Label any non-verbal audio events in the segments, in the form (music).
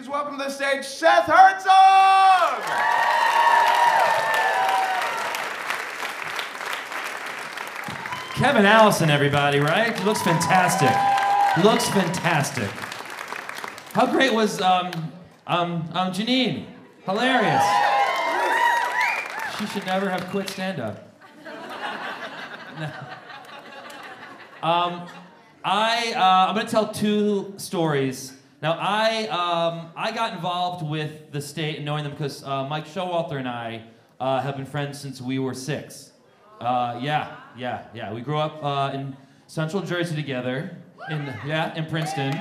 please welcome to the stage Seth Herzog! Kevin Allison, everybody, right? Looks fantastic. Looks fantastic. How great was um, um, um, Janine? Hilarious. She should never have quit stand up. No. (laughs) Um, I, uh, I'm going to tell two stories. Now, I, um, I got involved with the state and knowing them because uh, Mike Showalter and I uh, have been friends since we were six. Uh, yeah, yeah, yeah. We grew up uh, in Central Jersey together. In yeah, in Princeton.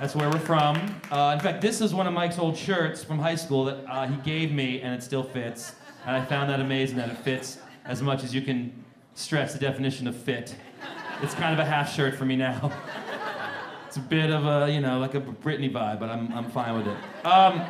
That's where we're from. Uh, in fact, this is one of Mike's old shirts from high school that uh, he gave me, and it still fits. And I found that amazing that it fits as much as you can stress the definition of fit. It's kind of a half shirt for me now. (laughs) It's a bit of a, you know, like a Britney vibe, but I'm, I'm fine with it. Um,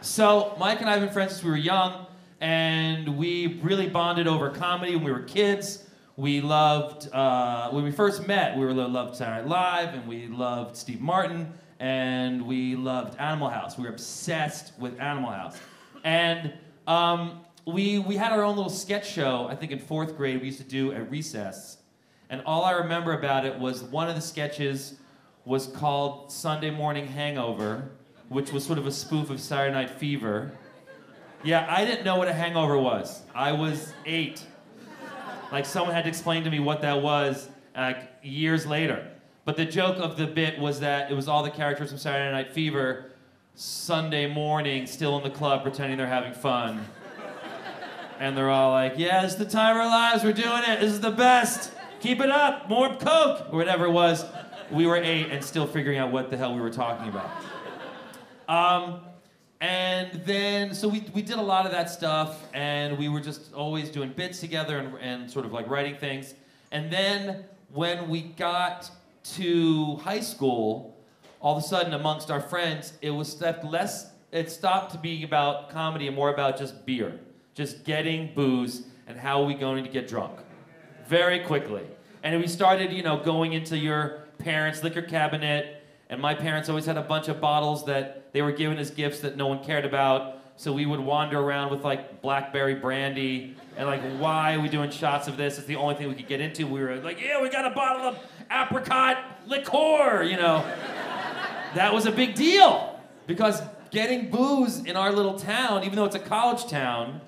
so Mike and I have been friends since we were young, and we really bonded over comedy when we were kids. We loved uh, when we first met. We were loved Saturday Night Live, and we loved Steve Martin, and we loved Animal House. We were obsessed with Animal House, and um, we we had our own little sketch show. I think in fourth grade we used to do at recess, and all I remember about it was one of the sketches was called Sunday Morning Hangover, which was sort of a spoof of Saturday Night Fever. Yeah, I didn't know what a hangover was. I was eight. Like someone had to explain to me what that was like years later. But the joke of the bit was that it was all the characters from Saturday Night Fever Sunday morning still in the club pretending they're having fun. And they're all like, yeah, this is the time of our lives, we're doing it, this is the best. Keep it up, more coke, or whatever it was. We were eight and still figuring out what the hell we were talking about. Um, and then, so we, we did a lot of that stuff, and we were just always doing bits together and, and sort of like writing things. And then when we got to high school, all of a sudden amongst our friends, it was stepped less, it stopped to be about comedy and more about just beer, just getting booze and how are we going to get drunk very quickly. And we started, you know, going into your parents' liquor cabinet and my parents always had a bunch of bottles that they were given as gifts that no one cared about. So we would wander around with like blackberry brandy and like, why are we doing shots of this? It's the only thing we could get into. We were like, yeah, we got a bottle of apricot liqueur, you know. that was a big deal because getting booze in our little town, even though it's a college town,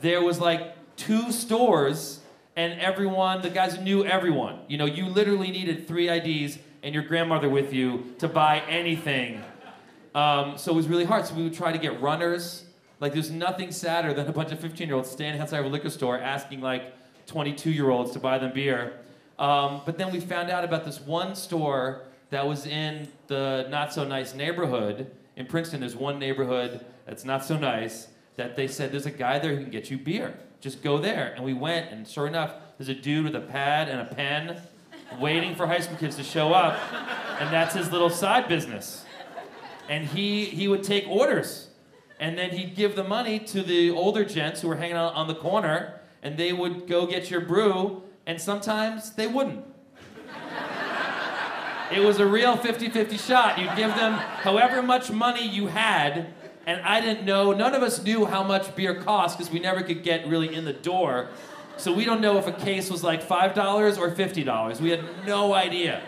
there was like two stores and everyone, the guys knew everyone. You know, you literally needed three IDs and your grandmother with you to buy anything. Um, so it was really hard. So we would try to get runners. Like there's nothing sadder than a bunch of 15 year olds standing outside of a liquor store asking like 22 year olds to buy them beer. Um, but then we found out about this one store that was in the not so nice neighborhood. In Princeton, there's one neighborhood that's not so nice that they said there's a guy there who can get you beer. Just go there. And we went, and sure enough, there's a dude with a pad and a pen waiting for high school kids to show up, and that's his little side business. And he he would take orders, and then he'd give the money to the older gents who were hanging out on the corner, and they would go get your brew, and sometimes they wouldn't. It was a real 50-50 shot. You'd give them however much money you had, and I didn't know, none of us knew how much beer cost because we never could get really in the door. So we don't know if a case was like $5 or $50. We had no idea.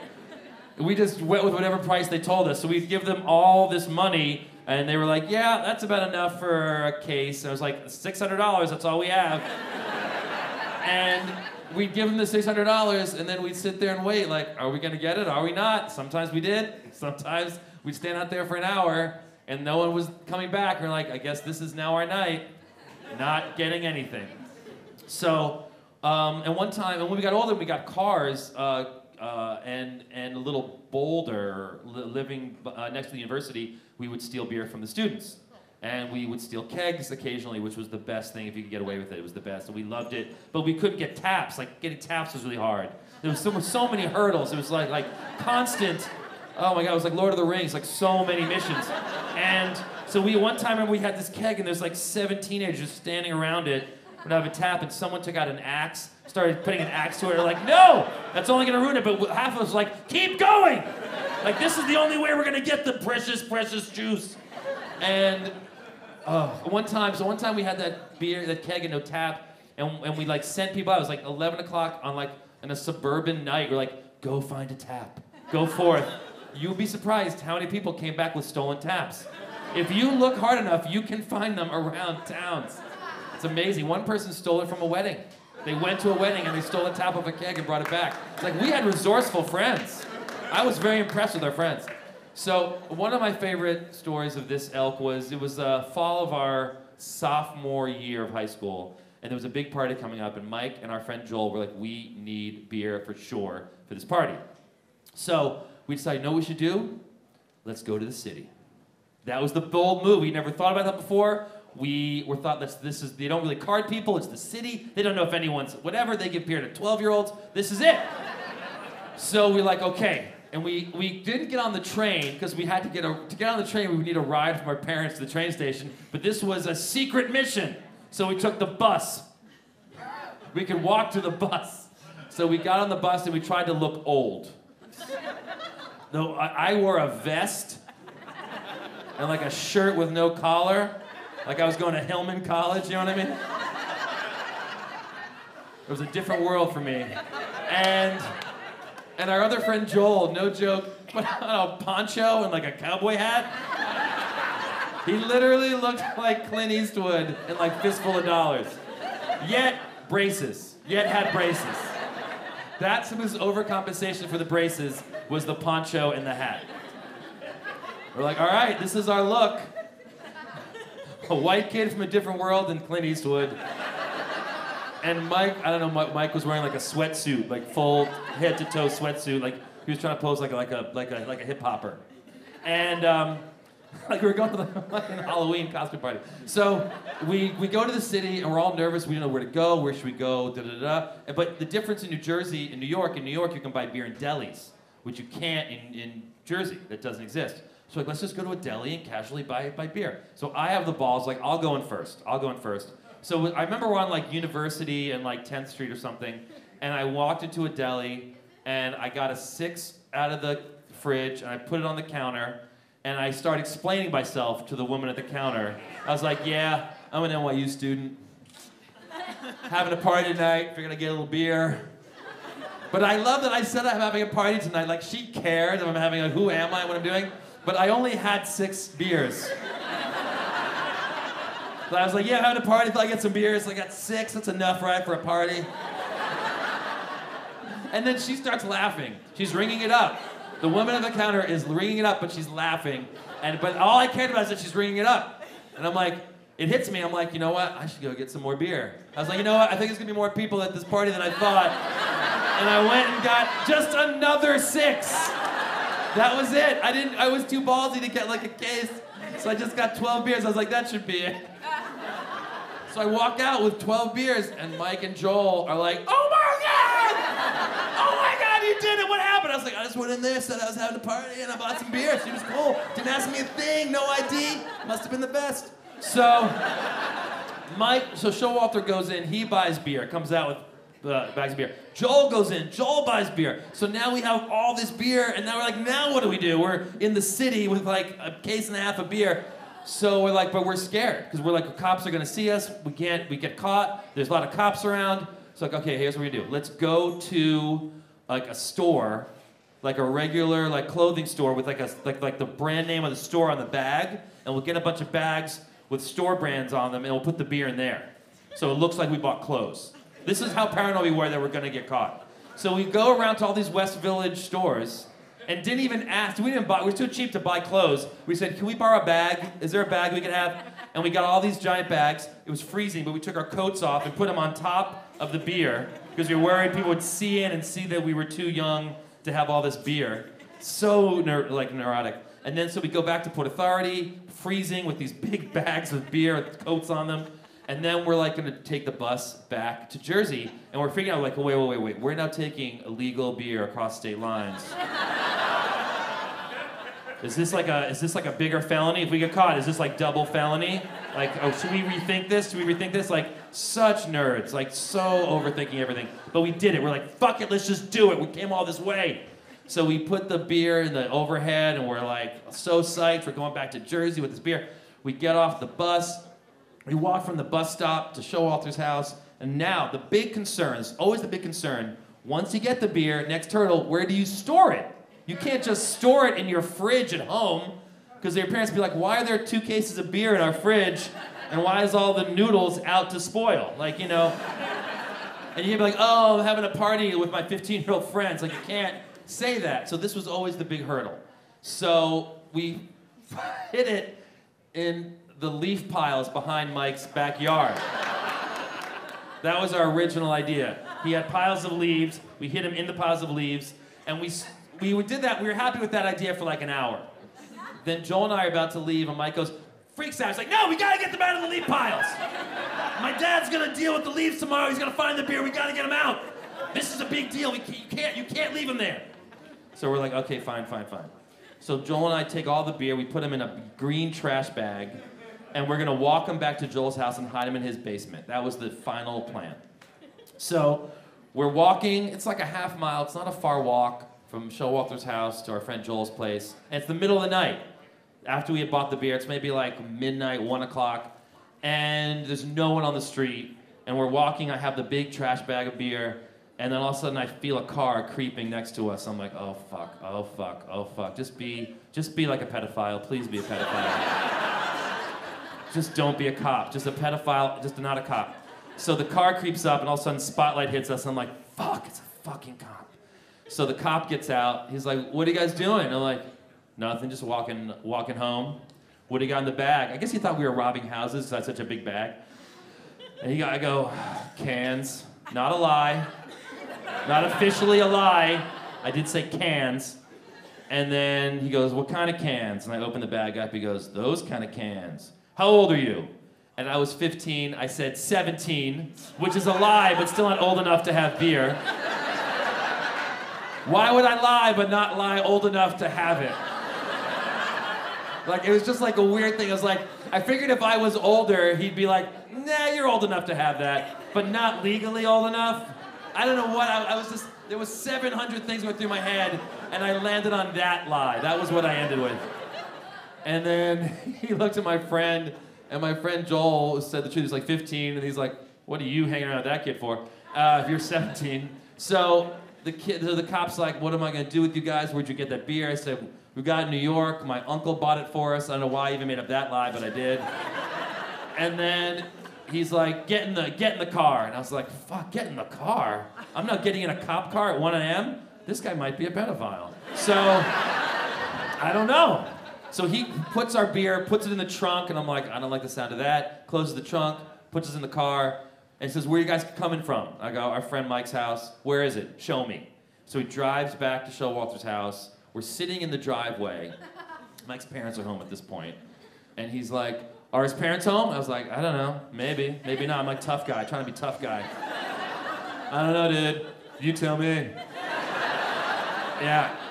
We just went with whatever price they told us. So we'd give them all this money, and they were like, yeah, that's about enough for a case. And I was like, $600, that's all we have. and we'd give them the $600, and then we'd sit there and wait, like, are we gonna get it? Are we not? Sometimes we did. Sometimes we'd stand out there for an hour, and no one was coming back. We're like, I guess this is now our night. Not getting anything. So, um, and one time, and when we got older, we got cars, uh, uh, and and a little bolder li- living uh, next to the university, we would steal beer from the students. And we would steal kegs occasionally, which was the best thing if you could get away with it. It was the best, and we loved it. But we couldn't get taps. Like getting taps was really hard. There was so, so many hurdles. It was like like constant. Oh my God! It was like Lord of the Rings. Like so many missions. And so we one time we had this keg, and there's like seven teenagers standing around it would have a tap, and someone took out an axe, started putting an axe to it. They're like, no, that's only gonna ruin it. But half of us like, keep going. Like, this is the only way we're gonna get the precious, precious juice. And uh, one time, so one time we had that beer, that keg and no tap, and, and we like sent people out. It was like 11 o'clock on like in a suburban night. We're like, go find a tap, go forth. You'll be surprised how many people came back with stolen taps. If you look hard enough, you can find them around towns. It's amazing. One person stole it from a wedding. They went to a wedding and they stole a tap of a keg and brought it back. It's like we had resourceful friends. I was very impressed with our friends. So one of my favorite stories of this elk was it was the fall of our sophomore year of high school, and there was a big party coming up, and Mike and our friend Joel were like, "We need beer for sure for this party." So we decided, you know what we should do? Let's go to the city. That was the bold move. We never thought about that before. We were thought that this is they don't really card people. It's the city. They don't know if anyone's whatever. They give beer to 12 year olds. This is it. So we're like, okay. And we, we didn't get on the train because we had to get a to get on the train. We would need a ride from our parents to the train station. But this was a secret mission. So we took the bus. We could walk to the bus. So we got on the bus and we tried to look old. No, I, I wore a vest and like a shirt with no collar, like I was going to Hillman College, you know what I mean? It was a different world for me. And and our other friend Joel, no joke, put on a poncho and like a cowboy hat. He literally looked like Clint Eastwood in like fistful of dollars. Yet braces. Yet had braces. That's his overcompensation for the braces was the poncho and the hat. We're like, all right, this is our look. A white kid from a different world than Clint Eastwood. And Mike, I don't know, Mike was wearing like a sweatsuit, like full head to toe sweatsuit, like he was trying to pose like a like a like a like a hip hopper. And um, (laughs) like we were going to the an Halloween costume party. So we we go to the city and we're all nervous. We don't know where to go. Where should we go? Da da da. But the difference in New Jersey and New York, in New York you can buy beer in delis, which you can't in, in Jersey. That doesn't exist. So like, let's just go to a deli and casually buy buy beer. So I have the balls. Like, I'll go in first. I'll go in first. So I remember we're on like University and like 10th Street or something, and I walked into a deli, and I got a six out of the fridge, and I put it on the counter, and I started explaining myself to the woman at the counter. I was like, "Yeah, I'm an NYU student, having a party tonight. You're gonna get a little beer." But I love that I said I'm having a party tonight. Like she cared if I'm having a who am I, what I'm doing but I only had six beers. So I was like, yeah, I'm having a party, I get some beers. I got six, that's enough, right, for a party? And then she starts laughing. She's ringing it up. The woman at the counter is ringing it up, but she's laughing. And but all I cared about is that she's ringing it up. And I'm like, it hits me. I'm like, you know what? I should go get some more beer. I was like, you know what? I think there's gonna be more people at this party than I thought. And I went and got just another six. That was it. I didn't. I was too ballsy to get like a case, so I just got 12 beers. I was like, that should be it. So I walk out with 12 beers, and Mike and Joel are like, oh my god! Oh my god, you did it! What happened? I was like, I just went in there, said I was having a party, and I bought some beer. She was cool. Didn't ask me a thing. No ID. Must have been the best. So Mike, so Showalter goes in. He buys beer. Comes out with uh, bags of beer. Joel goes in. Joel buys beer. So now we have all this beer, and now we're like, now what do we do? We're in the city with like a case and a half of beer. So we're like, but we're scared because we're like, cops are gonna see us. We can't. We get caught. There's a lot of cops around. So like, okay, here's what we do. Let's go to like a store, like a regular like clothing store with like a like like the brand name of the store on the bag, and we'll get a bunch of bags with store brands on them, and we'll put the beer in there. So it looks like we bought clothes. This is how paranoid we were that we're gonna get caught. So we go around to all these West Village stores and didn't even ask. We didn't buy. We were too cheap to buy clothes. We said, "Can we borrow a bag? Is there a bag we could have?" And we got all these giant bags. It was freezing, but we took our coats off and put them on top of the beer because we were worried people would see in and see that we were too young to have all this beer. So ner- like neurotic. And then so we go back to Port Authority, freezing with these big (laughs) bags of beer with coats on them. And then we're like gonna take the bus back to Jersey, and we're figuring out like, wait, wait, wait, wait. We're now taking illegal beer across state lines. is this like a is this like a bigger felony? If we get caught, is this like double felony? Like, oh, should we rethink this? Should we rethink this? Like, such nerds, like so overthinking everything. But we did it. We're like, fuck it, let's just do it. We came all this way. So we put the beer in the overhead, and we're like so psyched. We're going back to Jersey with this beer. We get off the bus. We walk from the bus stop to Showalter's house. And now the big concern, is always the big concern, once you get the beer, next turtle, where do you store it? You can't just store it in your fridge at home because your parents be like, why are there two cases of beer in our fridge? And why is all the noodles out to spoil? Like, you know. And you'd be like, oh, I'm having a party with my 15 year old friends. Like, you can't say that. So this was always the big hurdle. So we (laughs) hit it in the leaf piles behind Mike's backyard. That was our original idea. He had piles of leaves. We hid him in the piles of leaves, and we we did that. We were happy with that idea for like an hour. Then Joel and I are about to leave, and Mike goes, freaks out. He's like, "No, we gotta get them out of the leaf piles. My dad's gonna deal with the leaves tomorrow. He's gonna find the beer. We gotta get them out. This is a big deal. We can't, you can't you can't leave them there." So we're like, "Okay, fine, fine, fine." So Joel and I take all the beer. We put them in a green trash bag and we're gonna walk him back to Joel's house and hide him in his basement. That was the final plan. So we're walking, it's like a half mile, it's not a far walk from Showalter's house to our friend Joel's place. And it's the middle of the night. After we had bought the beer, it's maybe like midnight, one o'clock, and there's no one on the street. And we're walking, I have the big trash bag of beer, and then all of a sudden I feel a car creeping next to us. I'm like, oh fuck, oh fuck, oh fuck. Just be, just be like a pedophile. Please be a pedophile just don't be a cop. Just a pedophile, just not a cop. So the car creeps up, and all of a sudden, spotlight hits us. I'm like, fuck, it's a fucking cop. So the cop gets out. He's like, what are you guys doing? I'm like, nothing, just walking, walking home. What do you got in the bag? I guess he thought we were robbing houses because I had such a big bag. And he got, I go, cans. Not a lie. Not officially a lie. I did say cans. And then he goes, what kind of cans? And I open the bag up. He goes, those kind of cans. How old are you? And I was 15. I said 17, which is a lie, but still not old enough to have beer. Why would I lie but not lie old enough to have it? Like, it was just like a weird thing. I was like, I figured if I was older, he'd be like, nah, you're old enough to have that, but not legally old enough. I don't know what, I, I was just, there was 700 things going through my head, and I landed on that lie. That was what I ended with. And then (laughs) he looked at my friend, and my friend Joel said the truth. He's like 15, and he's like, "What are you hanging around with that kid for? Uh, if you're 17." So the kid, the cop's like, "What am I gonna do with you guys? Where'd you get that beer?" I said, "We got it in New York. My uncle bought it for us. I don't know why I even made up that lie, but I did." and then he's like, "Get in the get in the car," and I was like, "Fuck, get in the car. I'm not getting in a cop car at 1 a.m. This guy might be a pedophile." So I don't know. So he puts our beer, puts it in the trunk, and I'm like, I don't like the sound of that. Closes the trunk, puts us in the car, and says, Where are you guys coming from? I go, Our friend Mike's house. Where is it? Show me. So he drives back to Showalter's house. We're sitting in the driveway. (laughs) Mike's parents are home at this point. And he's like, Are his parents home? I was like, I don't know. Maybe. Maybe not. I'm like, tough guy, trying to be tough guy. (laughs) I don't know, dude. You tell me. (laughs) Yeah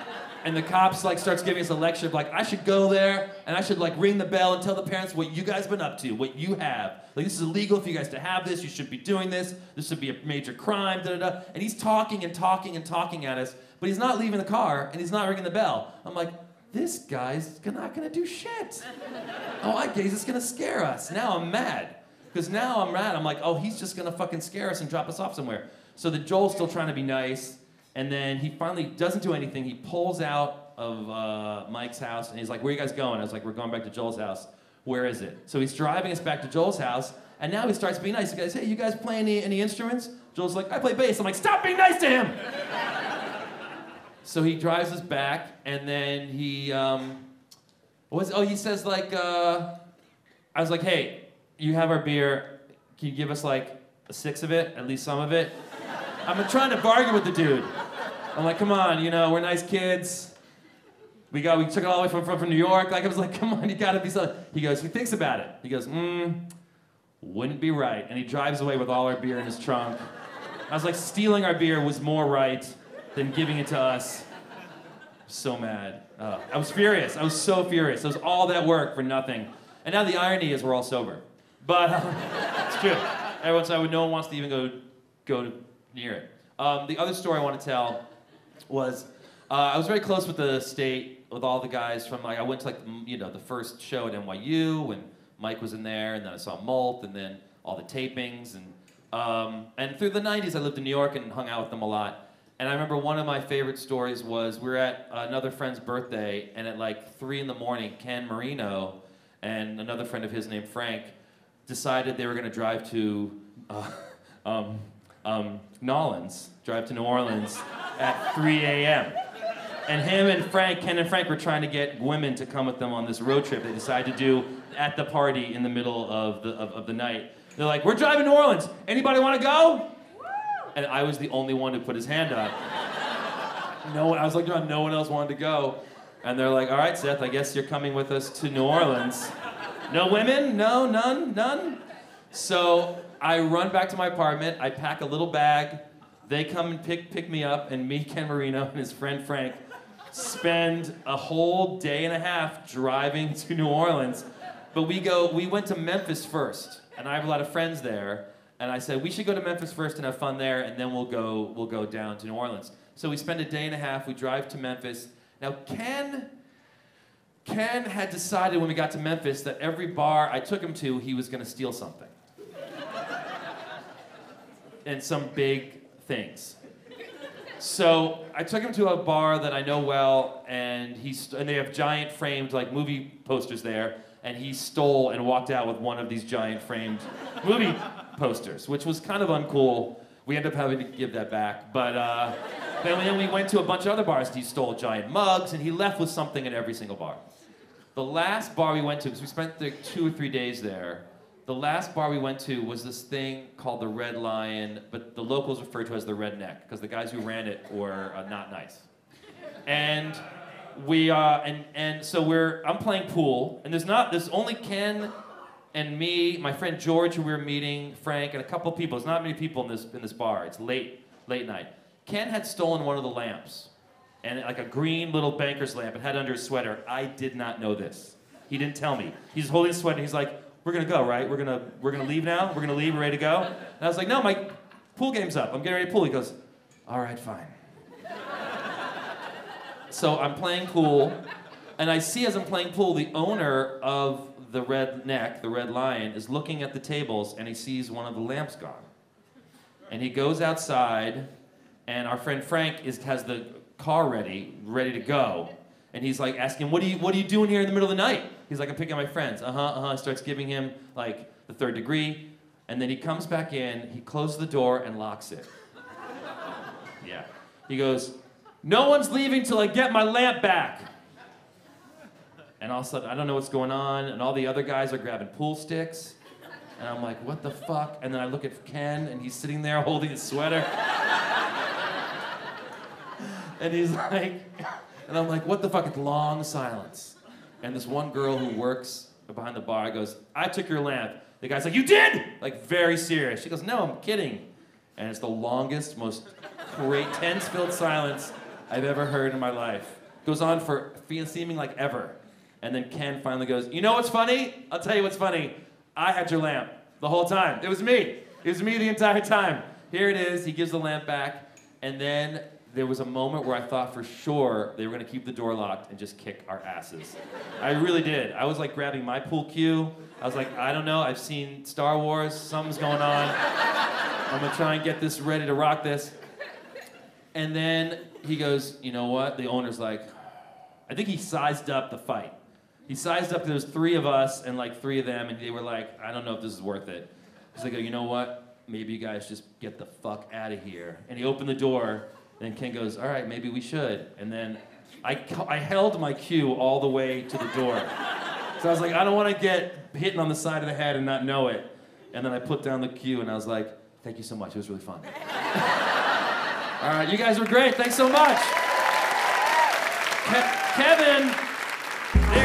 and the cops like starts giving us a lecture of like I should go there and I should like ring the bell and tell the parents what you guys been up to, what you have. Like this is illegal for you guys to have this. You should be doing this. This should be a major crime. Da da da. And he's talking and talking and talking at us, but he's not leaving the car and he's not ringing the bell. I'm like, this guy's not gonna do shit. (laughs) oh, I guess it's gonna scare us. Now I'm mad because now I'm mad. I'm like, oh, he's just gonna fucking scare us and drop us off somewhere. So the Joel's still trying to be nice. And then he finally doesn't do anything. He pulls out of uh, Mike's house and he's like, Where are you guys going? I was like, We're going back to Joel's house. Where is it? So he's driving us back to Joel's house. And now he starts being nice. He goes, Hey, you guys play any, any instruments? Joel's like, I play bass. I'm like, Stop being nice to him. (laughs) so he drives us back and then he, um, was, oh, he says, like, uh, I was like, Hey, you have our beer. Can you give us like a six of it, at least some of it? I'm trying to bargain with the dude. I'm like, come on, you know, we're nice kids. We got, we took it all the way from, from, from New York. Like, I was like, (laughs) come on, you gotta be so. He goes, he thinks about it. He goes, hmm, wouldn't be right. And he drives away with all our beer in his trunk. I was like, stealing our beer was more right than giving it to us. So mad. Uh, I was furious. I was so furious. It was all that work for nothing. And now the irony is we're all sober. But uh, (laughs) it's true. Everyone said, no one wants to even go, go to near it. Um, the other story I want to tell was Uh, I was very close with the state, with all the guys from like I went to like you know the first show at NYU when Mike was in there, and then I saw Malt, and then all the tapings, and um, and through the '90s I lived in New York and hung out with them a lot. And I remember one of my favorite stories was we were at another friend's birthday, and at like three in the morning, Ken Marino and another friend of his named Frank decided they were going to drive to uh, (laughs) um, um, Nolans, drive to New Orleans at 3 a.m. And him and Frank, Ken and Frank, were trying to get women to come with them on this road trip they decided to do at the party in the middle of the, of, of the night. They're like, We're driving to New Orleans. Anybody want to go? And I was the only one who put his hand up. (laughs) No one, I was like, around, no one else wanted to go. And they're like, All right, Seth, I guess you're coming with us to New Orleans. (laughs) No women? No, none, none? So I run back to my apartment, I pack a little bag, they come and pick, pick me up, and me, (laughs) Ken Marino, and his friend Frank spend a whole day and a half driving (laughs) to New Orleans. But we go, we went to Memphis first, and I have a lot of friends there. And I said we should go to Memphis first and have fun there, and then we'll go we'll go down to New Orleans. So we spend a day and a half. We drive to Memphis. Now Ken Ken had decided when we got to Memphis that every bar I took him to, he was going to steal something, and some big things. So I took him to a bar that I know well, and he st- and they have giant framed like movie posters there, and he stole and walked out with one of these giant framed (laughs) movie posters, which was kind of uncool. We ended up having to give that back, but uh, then, we went to a bunch of other bars. And he stole giant mugs, and he left with something at every single bar. The last bar we went to, because we spent like two or three days there, the last bar we went to was this thing called the Red Lion, but the locals referred to it as the Redneck, because the guys who ran it were uh, not nice. And we uh, and and so we're I'm playing pool, and there's not there's only Ken and me, my friend George, who we were meeting, Frank, and a couple people. There's not many people in this in this bar. It's late late night. Ken had stolen one of the lamps, and like a green little banker's lamp, and had under his sweater. I did not know this. He didn't tell me. He's holding his sweater. And he's like, "We're gonna go, right? We're gonna we're gonna leave now. We're gonna leave. We're ready to go." And I was like, "No, my pool game's up. I'm getting ready to pool." He goes, "All right, fine." So I'm playing pool, and I see as I'm playing pool, the owner of the red neck, the red lion, is looking at the tables and he sees one of the lamps gone. And he goes outside, and our friend Frank is, has the car ready, ready to go. And he's like asking, what are, you, what are you doing here in the middle of the night? He's like, I'm picking up my friends. Uh huh, uh huh. Starts giving him like the third degree. And then he comes back in, he closes the door and locks it. (laughs) Yeah. He goes, No one's leaving till I get my lamp back. And all of a sudden, I don't know what's going on, and all the other guys are grabbing pool sticks. And I'm like, what the fuck? And then I look at Ken, and he's sitting there (laughs) holding his sweater. (laughs) and he's like, and I'm like, what the fuck? It's long silence. And this one girl who works behind the bar goes, I took your lamp. The guy's like, you did? Like, very serious. She goes, no, I'm kidding. And it's the longest, most great, tense-filled silence I've ever heard in my life. Goes on for seeming like ever. And then Ken finally goes, You know what's funny? I'll tell you what's funny. I had your lamp the whole time. It was me. It was me the entire time. Here it is. He gives the lamp back. And then there was a moment where I thought for sure they were to keep the door locked and just kick our asses. I really did. I was like grabbing my pool cue. I was like, I don't know. I've seen Star Wars. Something's going on. I'm to try and get this ready to rock this. And then he goes, You know what? The owner's like, I think he sized up the fight. He sized up, there was three of us and like three of them, and they were like, I don't know if this is worth it. He's like, you know what? Maybe you guys just get the fuck out of here. And he opened the door, and Ken goes, all right, maybe we should. And then I, I held my cue all the way to the door. So I was like, I don't want to get hit on the side of the head and not know it. And then I put down the cue, and I was like, thank you so much. It was really fun. (laughs) all right, you guys were great. Thanks so much. Ke- Kevin.